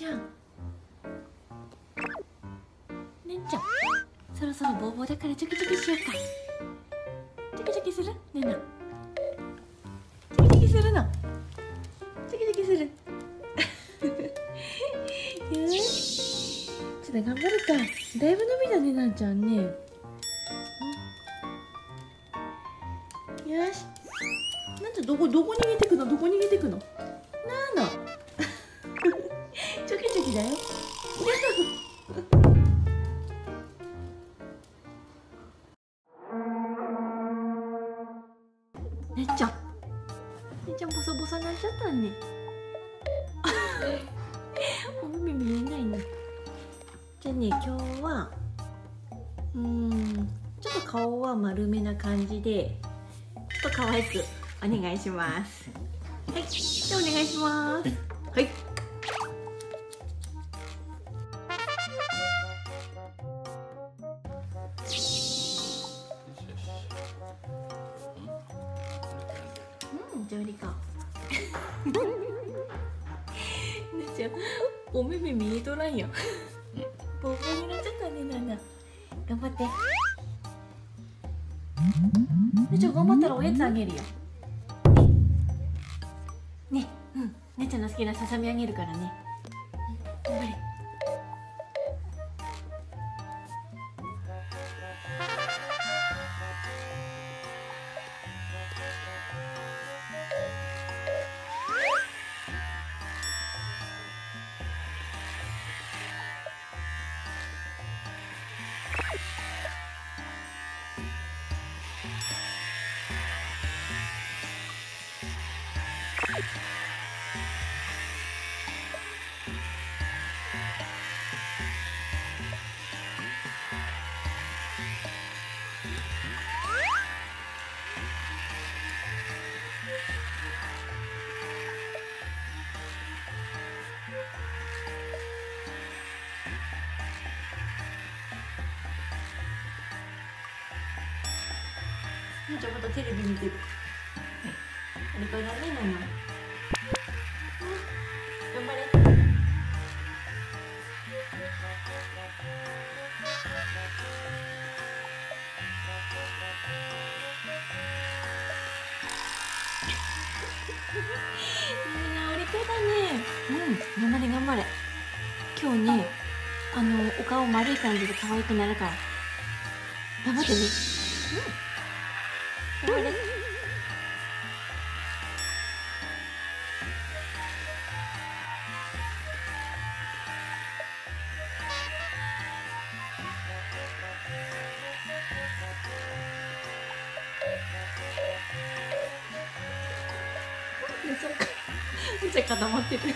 ちゃん。ねんちゃん。そろそろボーボーだからチョキチョキしようか。チョキチョキする？ねんなチョキチョキするの。チョキチョキする。よし。ちょっと頑張るか。だいぶ伸びたねなんちゃんね。よし。なんちゃんどこどこ逃げてくの？どこ逃げてくの？なんだチョキチョキだよ。ねっちゃん。ねっちゃんボソボソになっちゃったね お耳見えないね。じゃあね今日はうーんちょっと顔は丸めな感じでちょっと可愛くお願いします。はいじゃあお願いします。はいうん上理かねちゃんお目目見えとらんやん。ボーボーになっちゃったねなな頑張って。ねちゃん頑張ったらおやつあげるよね。ね。うん。ねちゃんの好きなささみあげるからね。ちゃんまたテレビ見て。るあれからねナナ頑張れみんなお利口だね。うん。頑張れ頑張れ。今日ねあのお顔丸い感じで可愛くなるから。頑張ってね。うん。めっちゃめっちゃ固まってる。めっ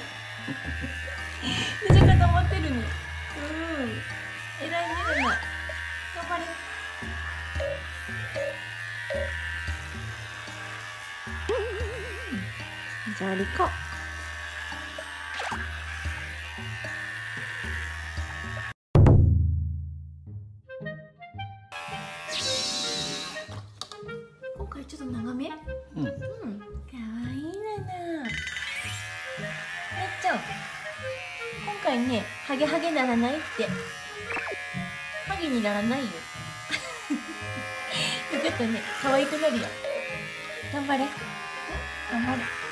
ちゃ固まってるね。うん。偉いねルナ頑張れ。じゃあリコ今回ちょっと長め？うんうん、かわいいなな。ねっちゃん、今回ね、ハゲハゲならないって。ハゲにならないよ。よかったね、可愛くなるよ。頑張れ。頑張れ。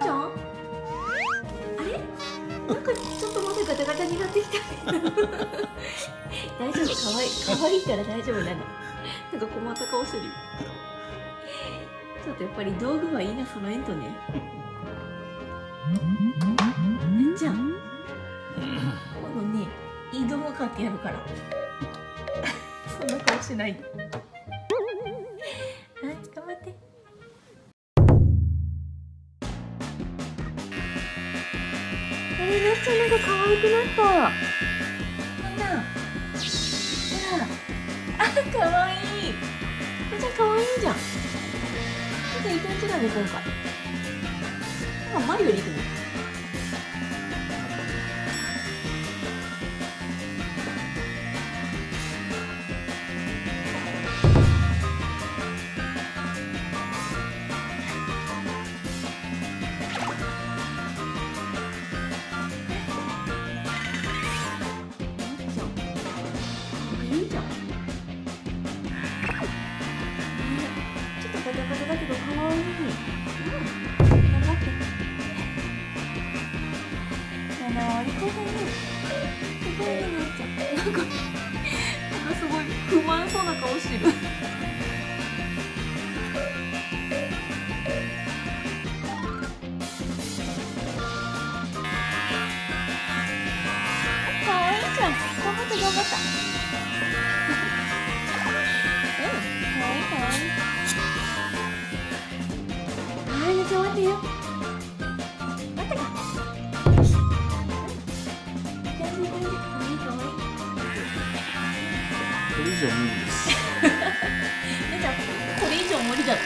ちゃん？あれ？なんかちょっとまだガタガタになってきた。大丈夫？かわいい。かわいいから大丈夫なの。なんか困った顔する。よちょっとやっぱり道具はいいな揃えんとねね。っちゃん？今度ねいい動画買ってやるから。そんな顔しないあれなっちゃんなんか可愛くなった。なんだほら。あ可愛い。なっちゃ可愛いじゃん。なっちゃんいい感じだだね今回あマリオよりいくの？あら、ありがとうね。すごいね、なっちゃん。なんか、なんかすごい不満そうな顔してる。可愛いじゃん。頑張って頑張った。うん、かわいいかわいい。はい、じゃあ待ってよ。以上無理ですえじゃあこれ以上無理だって。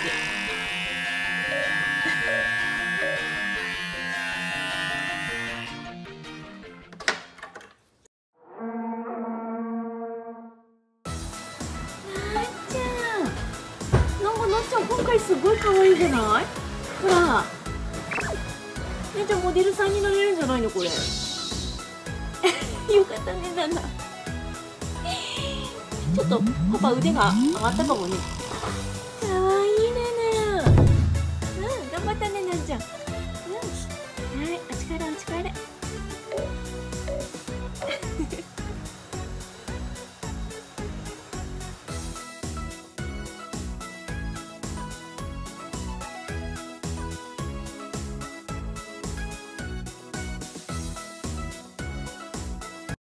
なっちゃん。なんかなっちゃん今回すごい可愛いじゃない？ほら。なっちゃんモデルさんになれるんじゃないのこれ。よかったねナナ。ちょっとパパ腕が上がったかもね。かわいいねねうん頑張ったねなんちゃん。うん。はいお疲れお疲れ